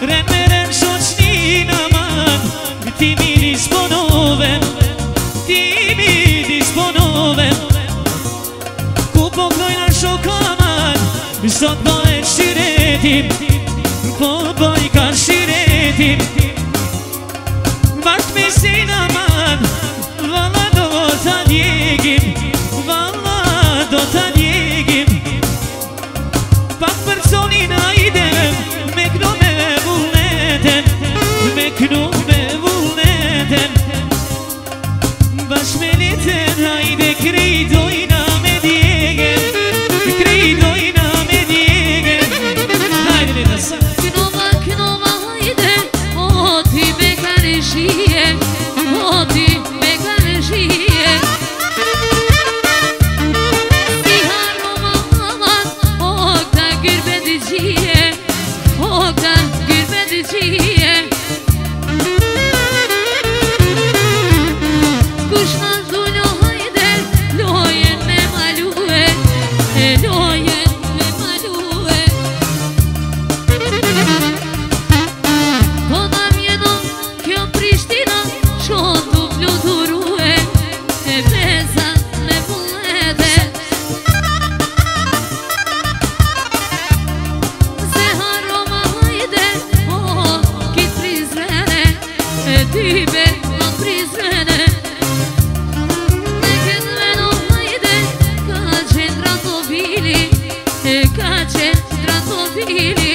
Rënë me rënë man që një naman Ti mi disponove Ti mi disponove Kupo kërë në shokaman Sot bojë që që retim Po, po bojë ka që retim Ba të mesin naman Valla do të njëgjim Valla do të njëgjim Pa të përsonin sozinho